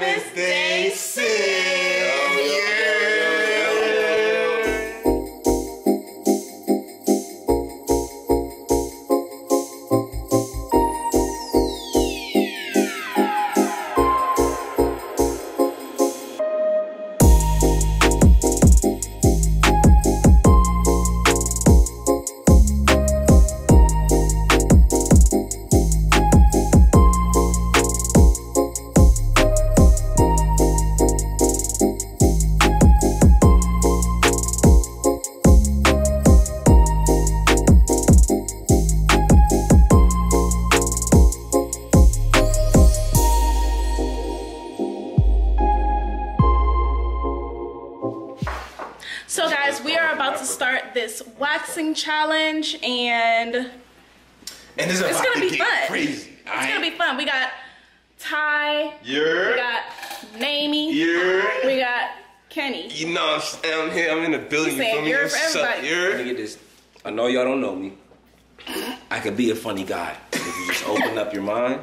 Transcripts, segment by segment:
Namastê! This waxing challenge and And this is it's gonna to be fun. crazy. It's gonna be fun. We got Ty, we got Namey, you're, we got Kenny. you know, I'm s- I'm here. I'm in the building. He's You saying feel me? you're for everybody. You're. Let me get this. I know y'all don't know me. I could be a funny guy if you just open up your mind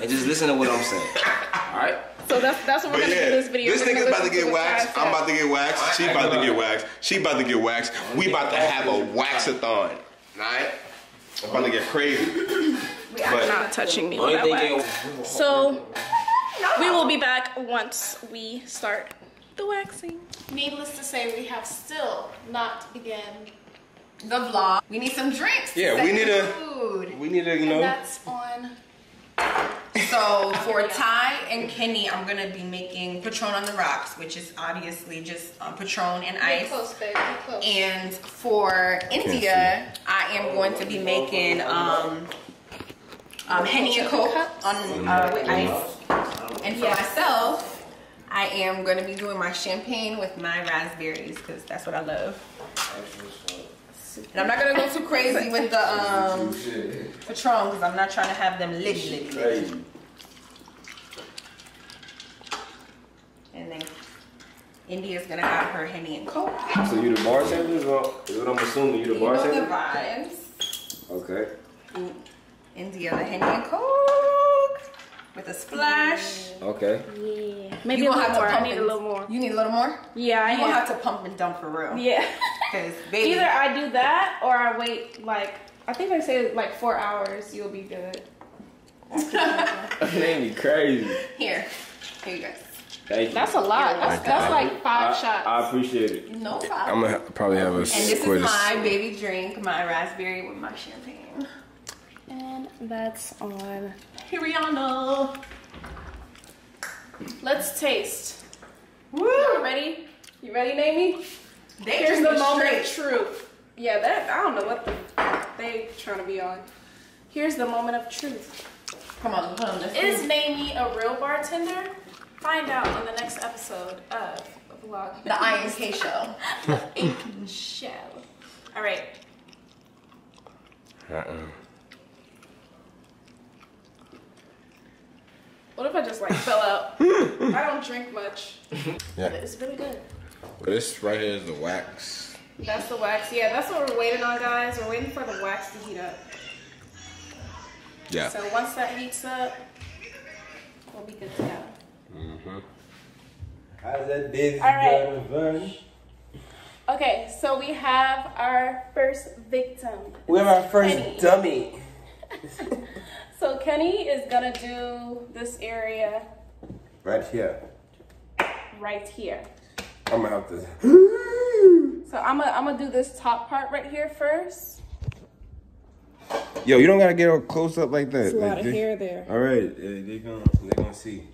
and just listen to what I'm saying. All right? So that's that's what we're gonna yeah, do this video. this We're gonna nigga's about to get waxed. I'm about to get waxed. She about to get waxed. She about to get waxed. We about to have a waxathon. Alright? I'm about to get crazy. But not touching me Only with that thing wax. you- So we will be back once we start the waxing. Needless to say, we have still not begun. the vlog. We need some drinks. Yeah, we Second need a- food. we need a you And know. that's on So for Ty and Kenny, I'm gonna be making Patron on the rocks, which is obviously just um, Patron and ice. baby. Close. And for India, I am going to be making um, um, Henny and Coke on uh, with ice. And for myself, I am going to be doing my champagne with my raspberries because that's what I love. And I'm not gonna go too crazy with the um, Patron because I'm not trying to have them litty litty litty. And then India's gonna have her Henny and Coke. So you the bartenders or is what I'm assuming you the You know the bartender? vibes. Okay. India, the Henny and Coke with a splash. Okay. Yeah. Maybe You a gonna little more. I pump need a little more. You need a little more? Yeah, I You gonna have to pump and dump for real. Yeah. Cause baby, Either I do that or I wait like I think they say like four hours. You'll be good. That ain't crazy. here, here you go. Thank you. That's a lot. That's, that's like five I, shots. I appreciate it. No problem. I'm gonna probably have a and this is my baby drink, my raspberry with my champagne. And that's on Hiriano. Let's taste. Woo! You ready? You ready, Namey? They Here's the it moment of truth. Yeah, that I don't know what the they trying to be on. Here's the moment of truth. Come on, put on this. Is Namey a real bartender? Find out in the next episode of the vlog. the INK show. Ink Show. All right. Uh-uh. What if I just like fell out? I don't drink much. Yeah. But it's really good. But this right here is the wax. That's the wax. Yeah, that's what we're waiting on, guys. We're waiting for the wax to heat up. Yeah. So once that heats up, we'll be good to go. Mhm. How's that busy All right. girl Laverne? Okay, so we have our first victim. We have our first Kenny. dummy. So Kenny is gonna do this area Right here. right here. I'm gonna have to. So I'm gonna I'm gonna do this top part right here first. Yo, you don't gotta get all close up like that. It's a lot Like of this. hair there. All right, yeah, they gonna they gonna see.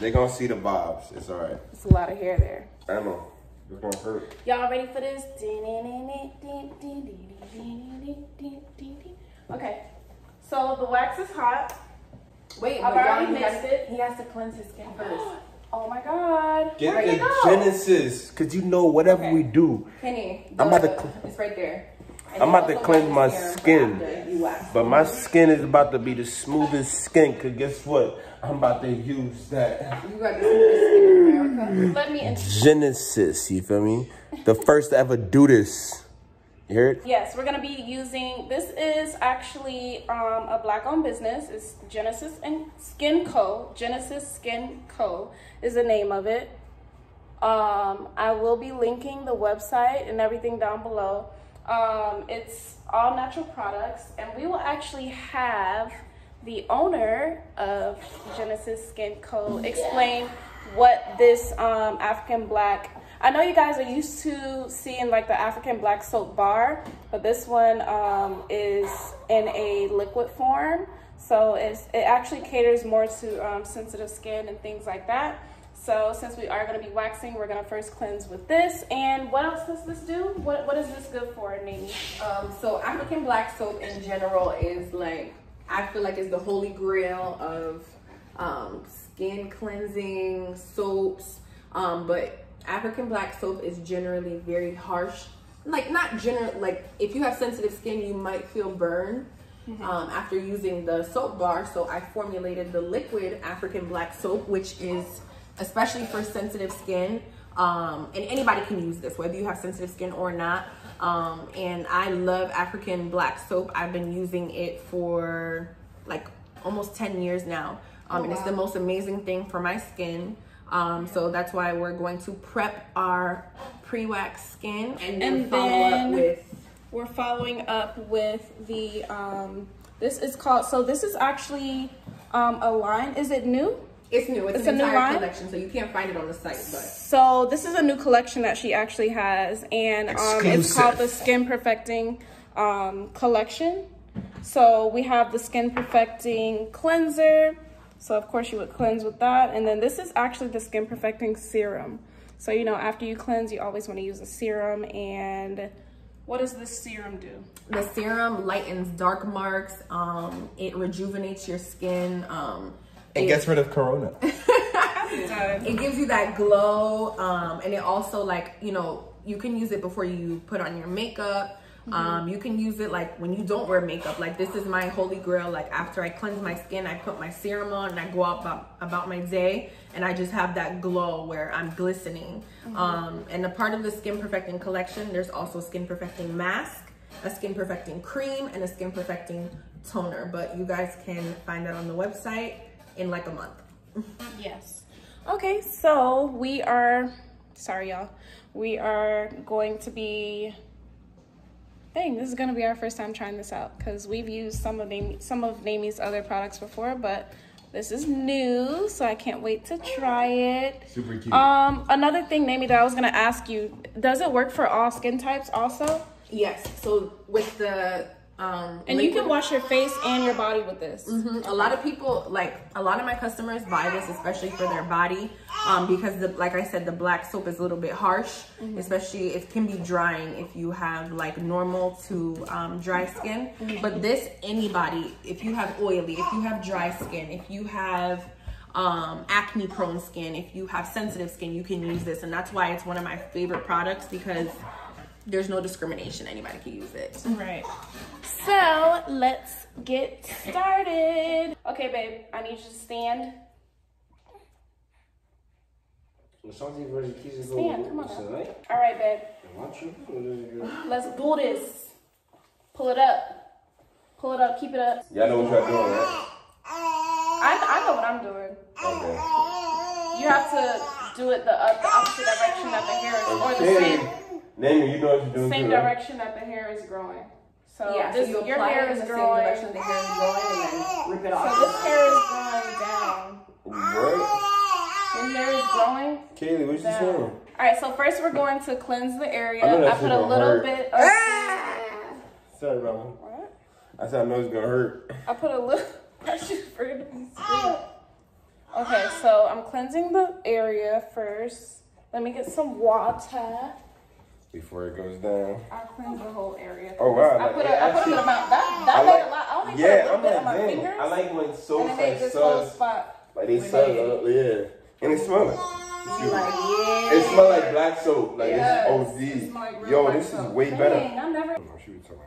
They gonna see the bobs. It's all right. It's a lot of hair there. I know. It's gonna hurt. Y'all ready for this? Okay, so the wax is hot. Wait, I've already he has, mixed it. he has to cleanse his skin first. Oh my god. Get Where'd the you go? Genesis, cause you know whatever Okay. we do. Kenny, I'm about to It's right there. And I'm about to cleanse my skin. after you wax. But my skin is about to be the smoothest skin. Cause guess what? I'm about to use that You got the smoothest skin in America. Let me. Genesis. You feel me? The first to ever do this. You hear it? Yes, we're gonna be using. This is actually um, a black-owned business. It's Genesis and Skin Co. Genesis Skin Co. is the name of it. Um, I will be linking the website and everything down below. Um, it's all natural products, and we will actually have the owner of Genesis Skin Co. explain what this um, African black I know you guys are used to seeing like the African black soap bar, but this one um, is in a liquid form. So it's, it actually caters more to um, sensitive skin and things like that. So since we are going to be waxing, we're going to first cleanse with this. And what else does this do? What What is this good for, Nami? Um, so African black soap in general is like, I feel like is the holy grail of um, skin cleansing soaps. Um, but African black soap is generally very harsh. Like not general, like if you have sensitive skin, you might feel burn mm-hmm. um, after using the soap bar. So I formulated the liquid African black soap, which is especially for sensitive skin. Um, and anybody can use this, whether you have sensitive skin or not. Um, and I love African black soap. I've been using it for like almost 10 years now. Um, oh, and wow. it's the most amazing thing for my skin. Um, so that's why we're going to prep our pre-wax skin and then and follow then up with. We're following up with the. Um, this is called. So this is actually um, a line. Is it new? It's new. It's, it's an a entire new line? collection, so you can't find it on the site. But so this is a new collection that she actually has, and um, it's called the Skin Perfecting um, collection. So we have the Skin Perfecting cleanser so of course you would cleanse with that. And then this is actually the skin perfecting serum. So, you know, after you cleanse, you always want to use a serum. And what does this serum do? The serum lightens dark marks. Um, it rejuvenates your skin. Um, it, it gets rid of corona. it gives you that glow. Um, and it also like, you know, you can use it before you put on your makeup. Mm-hmm. Um, you can use it like when you don't wear makeup. Like this is my holy grail. Like after I cleanse my skin, I put my serum on and I go out about, about my day and I just have that glow where I'm glistening. Mm-hmm. Um, and a part of the Skin Perfecting collection, there's also Skin Perfecting Mask, a Skin Perfecting Cream, and a Skin Perfecting Toner. But you guys can find that on the website in like a month. yes. Okay, so we are, sorry y'all, we are going to be dang, this is gonna be our first time trying this out because we've used some of Name, some of Namie's other products before, but this is new, so I can't wait to try it. Super cute. Um, another thing, Namie, that I was gonna ask you, does it work for all skin types also? Yes. So with the um, and liquid. you can wash your face and your body with this. Mm-hmm. A lot of people, like a lot of my customers, buy this especially for their body, um, because the, like I said, the black soap is a little bit harsh, mm-hmm. especially it can be drying if you have like normal to um, dry skin. Mm-hmm. But this, anybody, if you have oily, if you have dry skin, if you have um, acne prone skin, if you have sensitive skin, you can use this, and that's why it's one of my favorite products because there's no discrimination. Anybody can use it. Right. So let's get started. Okay, babe, I need you to stand. Stand, come on. All right, babe. Let's do this. Pull it up. Pull it up. Keep it up. Y'all know what y'all doing, right? I, I know what I'm doing. Okay. You have to do it the, uh, the opposite direction that the hair is, or the same. Name you know what you're doing. Same too, direction right? that the hair is growing. So yeah, this, so you your hair is growing. Same direction the hair is growing, and then rip it off. So this hair is growing down. What? Your hair is growing. Kaylee, what you saying? All right, so first we're going to cleanse the area. I, I put a little hurt. bit of. Ah! Sorry, Mama. What? I said I know it's gonna hurt. I put a little. Ah! Okay, so I'm cleansing the area first. Let me get some water before it goes down. I cleanse the whole area. Oh wow! I put a, I put a good amount. That that I like, a lot. I only yeah, put a little I'm bit like, on my fingers. I like when soaps like suds, like they sud up, yeah, and it smell like. Like, yeah. It smells like black soap. Like yes. it's OD. Like Yo, this soap. is way better. I'm never. Oh, she was talking.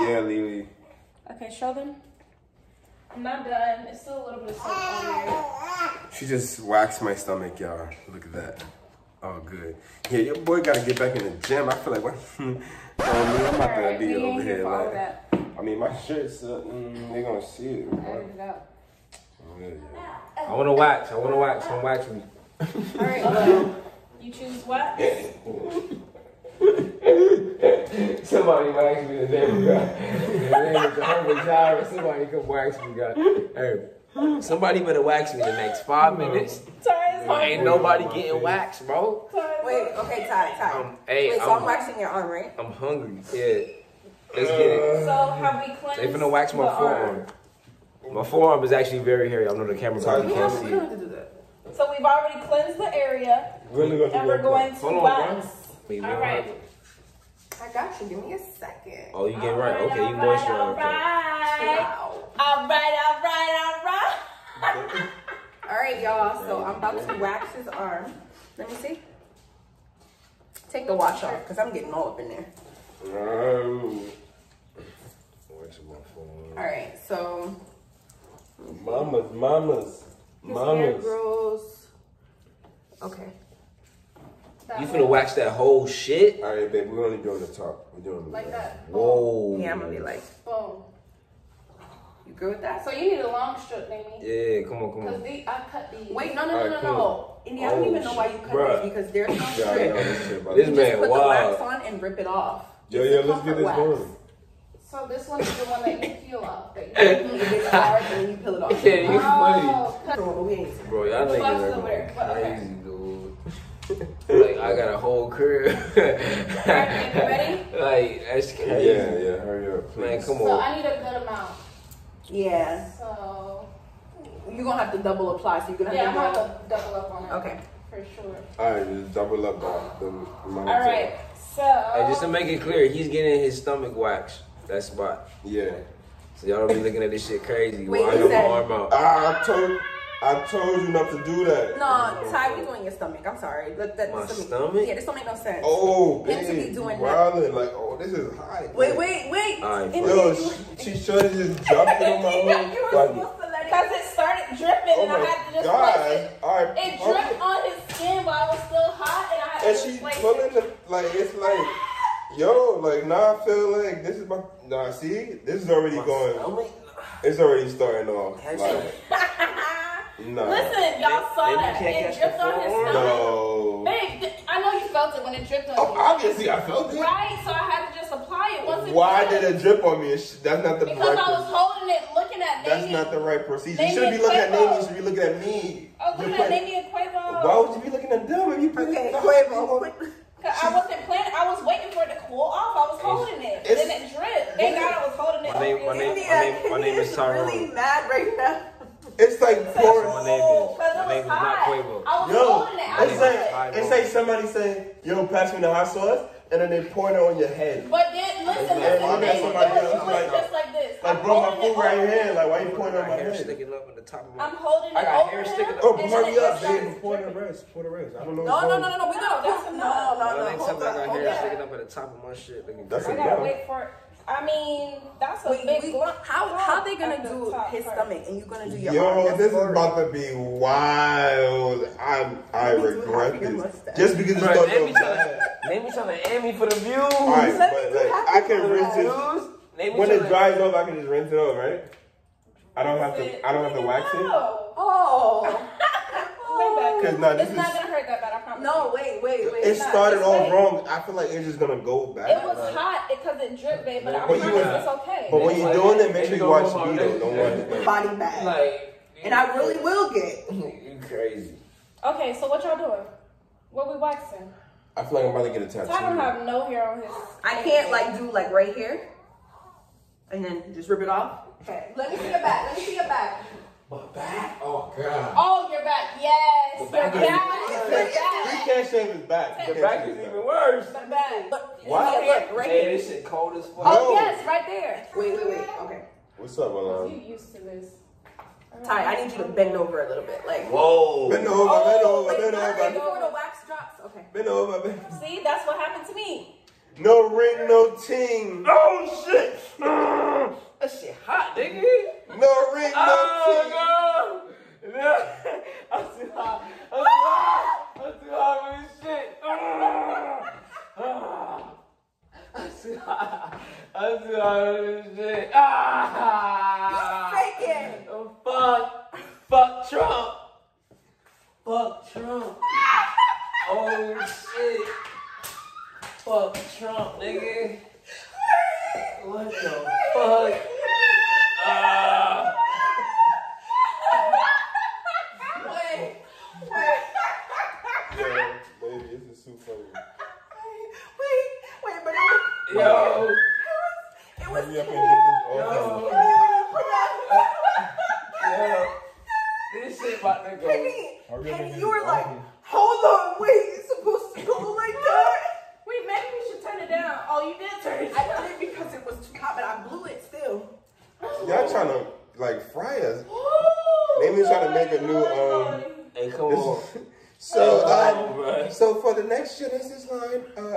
Yeah, Lily. Okay, show them. I'm not done. It's still a little bit of soap on there. She just waxed my stomach, y'all. Look at that. Oh, good. Yeah, your boy gotta get back in the gym. I feel like, what? oh, me, I'm not gonna be over here here for all like. that. I mean, my shirt's uh, mm, they gonna see it. Edit Right? it out. Oh, yeah, yeah. I want to wax. I want to wax. Come wax me. All right, well, you choose what? Somebody wax me the name of God. The name is Jehovah Jireh. Somebody come wax me, God. Hey, somebody better wax me the next five minutes. Ty is Ain't nobody getting waxed, bro. Wait, okay, Ty, Ty. Um, hey, Wait, so I'm- I'm waxing your arm, right? I'm hungry. Yeah. Let's get it. So have we cleansed They finna wax my the arm? forearm. My forearm is actually very hairy. I know the camera probably We can't don't, see we don't it. have to do that. So we've already cleansed the area, Really gonna and we're going to Hold on, wax. Wait, All what right. happened? I got you. Give me a second. Oh, you get right. Okay, you moisturize. right, Okay. Wow. All right, all right, all right. All right, y'all. So I'm about to wax his arm. Let me see. Take the watch off, cause I'm getting all up in there. Wax my forearm. All right, so mamas, mamas, his hair mamas. grows. Okay. You finna wax that whole shit? All right, babe, we're only doing the top. We're doing the Like that. Whoa. Yeah, I'm gonna be like, Boom. You good with that? So you need a long strip, maybe. Yeah, come on, come Cause on. the, I cut these. Wait, no, no, no, Alright, no, cool. no. Indy, I don't Oh, even know oh, why you cut bruh. this because there's no Yeah, I strip. know this shit about This You this. just man put the wax wild. on and rip it off. Yo, It's yo, let's get this wax. going. So this one is the one that you peel off. That you hard and you peel it off. Yeah, you oh. funny. oh, cut- Oh, but we ain't- Bro, y'all The niggas are over going but okay. crazy, dude. like, I got a whole crib. Alright, ready? like, that's Yeah, crazy. yeah, hurry up, please. Man, come So on. I need a good amount. Yeah, So you're gonna have to double apply. So you're gonna yeah, I'm have gonna have to double up on it. Okay. For sure. All right, just double up on the amount All of right. So. Hey, just to make it clear, he's getting his stomach waxed. That spot. Yeah. So y'all don't be looking at this shit crazy. Wait, Why he your said- arm out? Ah, I told, I told you not to do that. No, Ty, we doing your stomach. I'm sorry. That, that, My this don't- stomach? Yeah, this don't make no sense. Oh, Him to be doing you that. like, oh, this is hot. Wait, wait, wait. Alright, Yo, she, she should have just dropped it on my you were Like, supposed to let it. Because it started dripping oh and I had to just god. place it. All right, It pump dripped on his skin while it was still hot and I had And to she just place pulling it. the, like, it's like, yo, like, now I feel like this is my, nah, see, this is already going, it's already starting off. Like, nah. Listen, y'all saw Maybe that. It dripped on his form. stomach. No. Babe, I know you felt it when it dripped on Oh, you. obviously, I felt it. Right, so I had to just apply it once it Why dripped. did it drip on me? That's not the Because right I was procedure. holding it, looking at That's Navy. not the right procedure. You shouldn't be looking at Quavo. Navy, you should be looking at me. I was You're looking at playing- Navy and Quavo. Why would you be looking at them if you put Okay, it Quavo, quit. Cause I wasn't planning. I was waiting for it to cool off. I was holding it. It's- then it dripped. Thank God I was holding it. My name- over my his- name- my name- my name is India Tyrone. really mad right now. It's like oh, My name is, my name is not hot. Quavo. Yo, holding it. I it's like it's like somebody saying, "Yo, pass me the hot sauce," and then they pour it on your head. But then listen, It's like, listen, listen. somebody It was, else, it was like- just like this. Like, I'm bro, my food right here. Like, why you I pouring on my hair head? sticking up in the top of my I'm holding I it got over hair sticking oh, up. Oh, and then hurry up, just babe! Pour the rest. Pour the rest. I don't know. No, what's no, no, no, no. We No, got that's no, enough. no, Well, no. next Hold time I got hair sticking up at the top of my shit. Looking That's I a gotta wait for it. I mean, that's a Wait, big we, lump. how how they gonna at the do his part. stomach and you gonna do your arm? Yo, That's this is about to be wild. I'm, I Let me do regret this. Just because it's Bro, not they so be trying bad. to, trying to aim me for the views. Alright, but like, I can rinse this. Views? When trying it to- dries off, I can just rinse it off, right? I don't have to. I don't have to wax it. Oh. oh. Cause now this it's not is. Gonna hurt that bad. I promise. No, wait, wait, wait. It started Just off wait. wrong. I feel like it's just gonna go back. It was hot because it dripped, babe, but I But you promise it's okay. But when you're doing it, make sure you watch the video. Don't watch it. Body bag. Like, And I really will get. you crazy. Okay, so what y'all doing? What we waxing? I feel like I'm about to get a tattoo. Ty don't have no hair on his. I can't like do like right here. And then just rip it off. Okay. Let me see your back. Let me see your back. My back? Oh, God. Oh, you're back. Yes. The You're back back. is- You're back. can't shave his back. He The back is even worse. You're back. Look, What? Yeah, look, right Hey, here. this shit cold as fuck. Oh, No. yes, right there. Wait, wait, wait. Okay. What's up, Alon? You used to this. Ty, I need you to bend over a little bit. Like. Whoa. Bend over, oh, bend over, Wait, bend not right over, before the wax drops. Okay. bend over, bend. See, that's what happened to me. No ring, no ting. Oh, shit. That shit hot, nigga. No ring, no oh, tea. No. no. I'm too hot. I'm too hot. I'm too hot for this shit. I'm too hot. I'm too hot for this shit. Ah. Fake it. Oh, fuck. Fuck Trump. Fuck Trump. oh shit. Fuck Trump, nigga. What the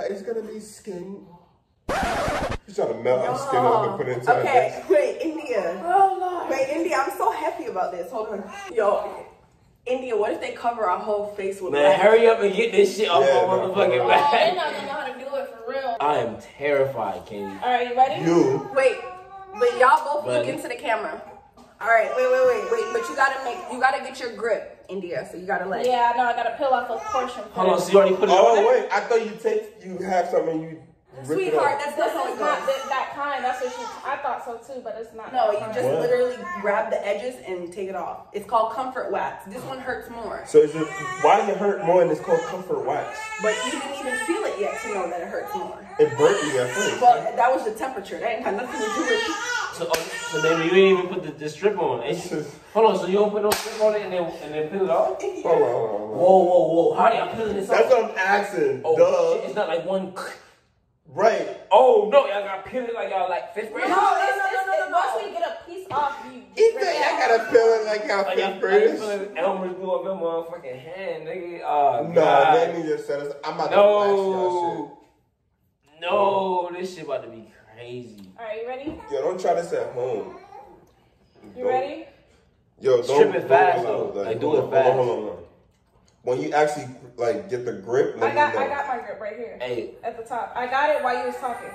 line, it's gonna be skin. He's trying to melt our skin off and put it into Okay, wait, India. Oh, Lord. Wait, India, I'm so happy about this. Hold on. Yo, India, what if they cover our whole face with Man, black? hurry up and get this shit off Yeah, my no, motherfucking Oh, back. they're not gonna know how to do it for real. I am terrified, Kenny. All right, you ready? You. Wait, but y'all both look into the camera. All right, wait, wait, wait, wait. But you gotta make, you gotta get your grip, India. So you gotta let. Yeah, I know. I gotta peel off a portion. Hold on, so you already put it oh, on Oh there? wait, I thought you take you have something you rip it Sweetheart, up. that's This not how it is not that, that kind. That's what she. I thought so too, but it's not. No, that you kind. just What? literally grab the edges and take it off. It's called comfort wax. This one hurts more. So is it why does it hurt more and it's called comfort wax? But you didn't even feel it yet to know that it hurts more. It burnt me at first. But that was the temperature. That ain't got nothing to do with So, oh, so then you didn't even put the, the strip on. It's hold on, so you don't put no strip on it and then and then peel it off? Hold on, hold on. Whoa, whoa, whoa! How do y'all peeling this That's off? what I'm asking. Oh Duh. shit! It's not like one. Right. Oh no! Y'all got peel it like y'all like fifth grade. No, No, it's, no, no, no, no, Once we get a piece off, you. He rip think I gotta feel it like how y'all, fifth like you graders. feeling Elmer's glue up your motherfucking hand, nigga. Oh No, god. let me just set us. I'm about to wax y'all No. No, this shit about to be crazy. All right, you ready? Yo, don't try this at home. You Don't- ready? Yo, don't Strip it fast, though. Like, do it on, fast. Hold on, hold on, hold on. When you actually like get the grip, let I got, me know. I got my grip right here Hey, at the top. I got it while you was talking.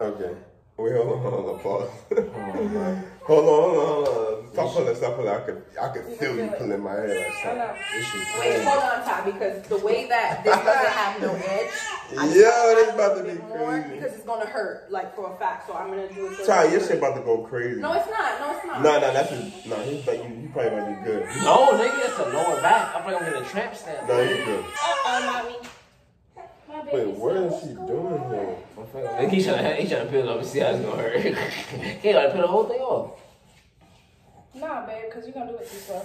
Okay. Wait, hold on, hold on, pause. man. hold on, hold on, hold on. Stop pulling, stop pulling. I could, I could You feel you feel it. pulling my hair. Like I something. know. this shit Wait, hold on, Ty, because the way that this doesn't have no edge, I just Yo, this about a to bit be more crazy. because it's gonna hurt, like for a fact. So I'm gonna do it. so Ty, your shit about to go crazy. No, it's not. No, it's not. Nah, nah, that's his, nah. He's like, you, you probably about to be good. No, nigga, that's a lower back. I'm probably gonna get a tramp stamp. No, you good. Uh-oh, mommy. My Wait, baby what "What's she doing on?" here? Nigga, He's trying to he trying to peel it up and see how it's gonna hurt. he gotta peel the whole thing off. Nah, babe, because you're gonna do it too slow.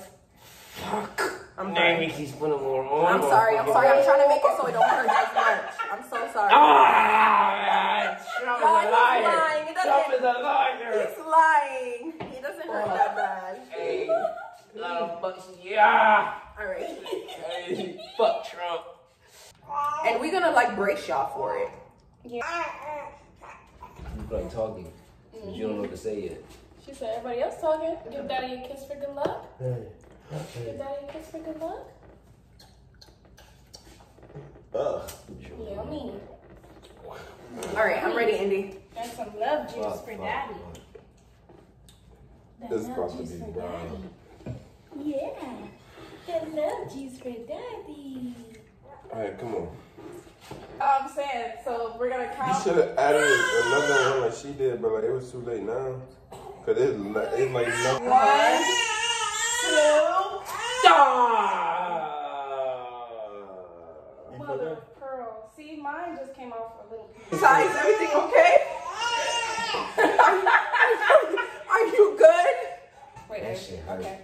Fuck. I'm sorry. he keeps putting more on. I'm sorry. I'm sorry. I'm trying to make it so it don't hurt as much. I'm so sorry. Ah, Trump No, is a he's liar. lying. Trump is a liar. He's lying. He doesn't hurt that bad. Hey, little fuck, yeah. All right. Hey, fuck Trump. And we're gonna like brace y'all for it. Yeah. You like talking, but you don't know what to say yet. She said, everybody else talking. Give daddy a kiss for good luck. Give daddy a kiss for good luck. Ugh. Yummy. All right, I'm ready, Indy. And some love juice Fuck, for fuck, daddy. fuck. That This is love about to juice be for wild. daddy. Yeah. That love juice for daddy. All right, come on. Oh, I'm saying, so we're gonna count. You count. should have added another one like she did, but like it was too late now. Cause it's like, it's like nothing. One, two! You feel mother of pearl. See, mine just came off a little piece. Ty, is everything okay? Are you good? Wait, That wait, shit hurt. okay.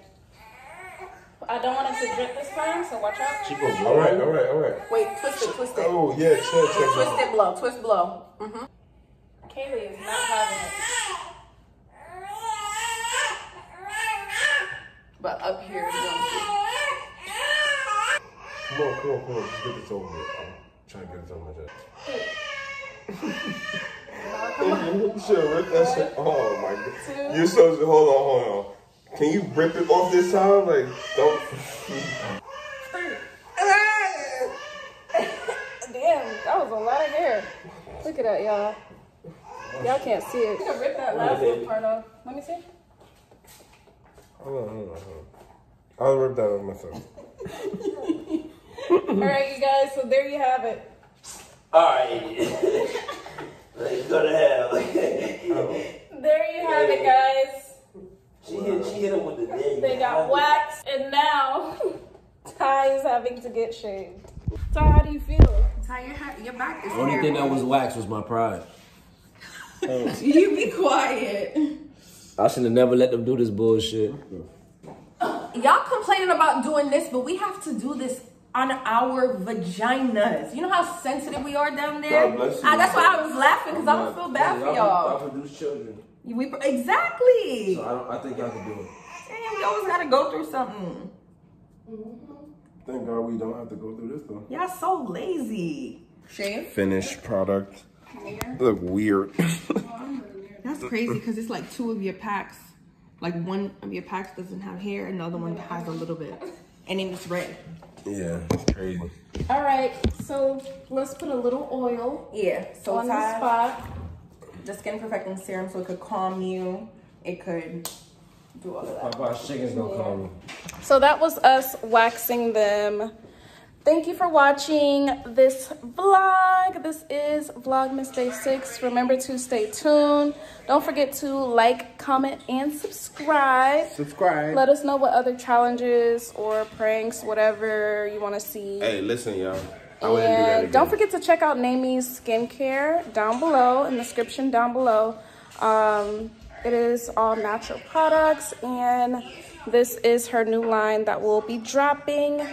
I don't want it to drip this time, so watch out. She go All right, all right, all right. Wait, twist it, twist it. Oh yeah, chill, chill, Twist it, blow, twist, blow. Mm-hmm. Kaylee is not having it. But up here, you don't see. Come on, come on, come on. Just get this over with. I'm trying to get this on my chest. you should have ripped that shit. Oh my god. You're supposed to hold on, hold on. Can you rip it off this time? Like, don't. Damn, that was a lot of hair. Look at that, y'all. Y'all can't see it. You can rip that last little part off. Let me see. Hold on, hold on, hold on. I'll rip that off myself. All right, you guys. So there you have it. Alright. Let's go to hell. There you have it, guys. she hit she hit him with the day. They got waxed, and now Ty is having to get shaved. Ty, how do you feel? Ty, your, ha- your back is The only thing that was waxed was my pride. You be quiet. I should have never let them do this bullshit. Y'all complaining about doing this, but we have to do this on our vaginas. You know how sensitive we are down there? God bless you. Ah, that's why I was laughing because I don't feel bad for y'all. produce children. We, exactly. I, don't, I think y'all can do it. Damn, we always gotta go through something. Thank God we don't have to go through this though. Y'all so lazy. Shave? Finished product. Look weird. That's crazy because it's like two of your packs. Like one of your packs doesn't have hair, and the other one has a little bit. And then it's red. yeah, it's crazy. All right, so let's put a little oil Yeah. So on the spot. the skin perfecting serum, so it could calm you. It could do all of that. Popeye's chicken's gonna come. So that was us waxing them. Thank you for watching this vlog. This is Vlogmas Day 6. Remember to stay tuned. Don't forget to like, comment, and subscribe. Subscribe. Let us know what other challenges or pranks, whatever you want to see. Hey, listen, y'all. And do not forget to check out Namie's skincare down below in the description down below. Um, it is all natural products, and this is her new line that will be dropping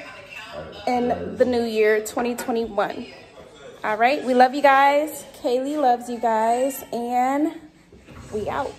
in the new year 2021. All right, we love you guys. Kaylee loves you guys, and we out.